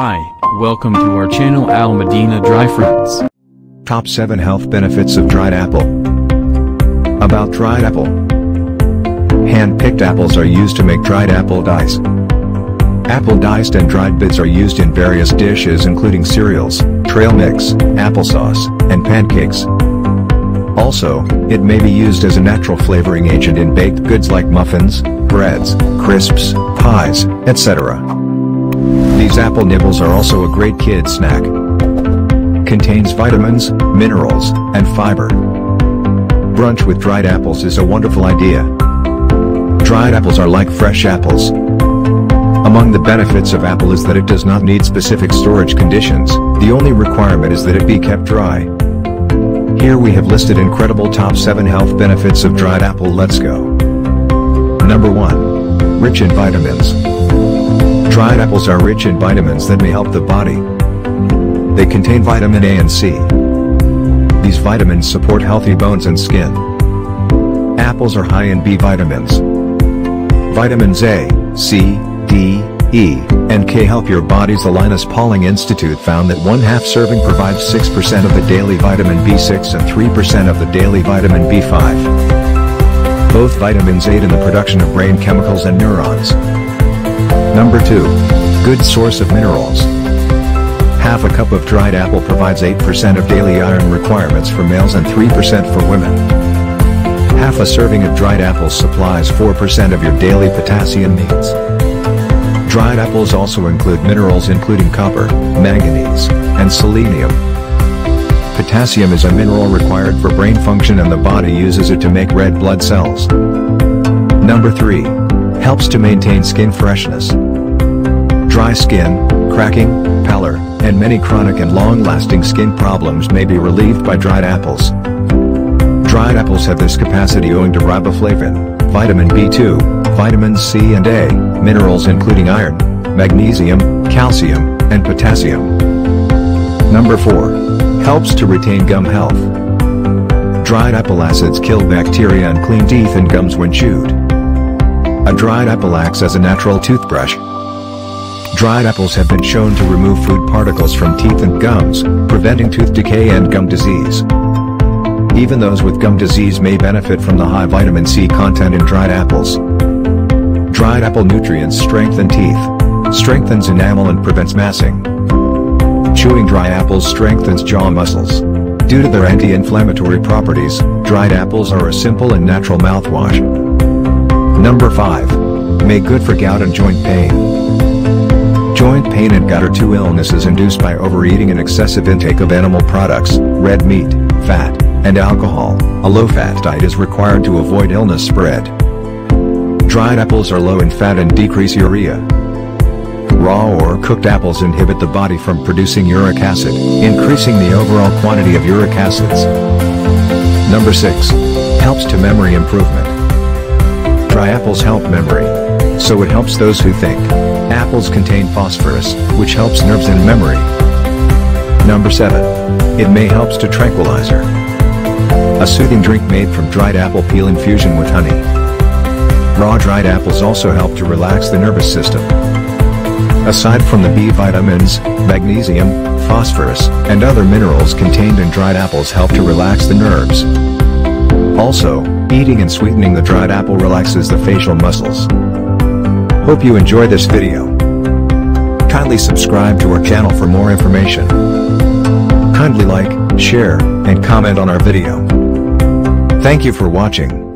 Hi, welcome to our channel Al Madinah Dry Fruits. Top 7 Health Benefits of Dried Apple About dried apple Hand-picked apples are used to make dried apple dice. Apple diced and dried bits are used in various dishes including cereals, trail mix, applesauce, and pancakes. Also, it may be used as a natural flavoring agent in baked goods like muffins, breads, crisps, pies, etc. These apple nibbles are also a great kid snack. Contains vitamins, minerals, and fiber. Brunch with dried apples is a wonderful idea. Dried apples are like fresh apples. Among the benefits of apple is that it does not need specific storage conditions, the only requirement is that it be kept dry. Here we have listed incredible top 7 health benefits of dried apple let's go. Number 1. Rich in vitamins. Dried apples are rich in vitamins that may help the body. They contain vitamin A and C. These vitamins support healthy bones and skin. Apples are high in B vitamins. Vitamins A, C, D, E, and K help your bodies. The Linus Pauling Institute found that one half serving provides 6% of the daily vitamin B6 and 3% of the daily vitamin B5. Both vitamins aid in the production of brain chemicals and neurons. Number 2. Good source of minerals. Half a cup of dried apple provides 8% of daily iron requirements for males and 3% for women. Half a serving of dried apples supplies 4% of your daily potassium needs. Dried apples also include minerals including copper, manganese, and selenium. Potassium is a mineral required for brain function and the body uses it to make red blood cells. Number 3. Helps to maintain skin freshness dry skin, cracking, pallor, and many chronic and long-lasting skin problems may be relieved by dried apples. Dried apples have this capacity owing to riboflavin, vitamin B2, vitamins C and A, minerals including iron, magnesium, calcium, and potassium. Number 4. Helps to retain gum health. Dried apple acids kill bacteria and clean teeth and gums when chewed. A dried apple acts as a natural toothbrush, Dried apples have been shown to remove food particles from teeth and gums, preventing tooth decay and gum disease. Even those with gum disease may benefit from the high vitamin C content in dried apples. Dried apple nutrients strengthen teeth, strengthens enamel and prevents massing. Chewing dry apples strengthens jaw muscles. Due to their anti-inflammatory properties, dried apples are a simple and natural mouthwash. Number 5. Make good for gout and joint pain. Pain and gout are two illnesses induced by overeating and excessive intake of animal products, red meat, fat, and alcohol. A low-fat diet is required to avoid illness spread. Dried apples are low in fat and decrease urea. Raw or cooked apples inhibit the body from producing uric acid, increasing the overall quantity of uric acids. Number 6. Helps to memory improvement. Dry apples help memory. So it helps those who think. Apples contain phosphorus, which helps nerves and memory. Number 7. It may helps to tranquilizer. A soothing drink made from dried apple peel infusion with honey. Raw dried apples also help to relax the nervous system. Aside from the B vitamins, magnesium, phosphorus, and other minerals contained in dried apples help to relax the nerves. Also, eating and sweetening the dried apple relaxes the facial muscles. Hope you enjoy this video. Kindly subscribe to our channel for more information. Kindly like, share, and comment on our video. Thank you for watching.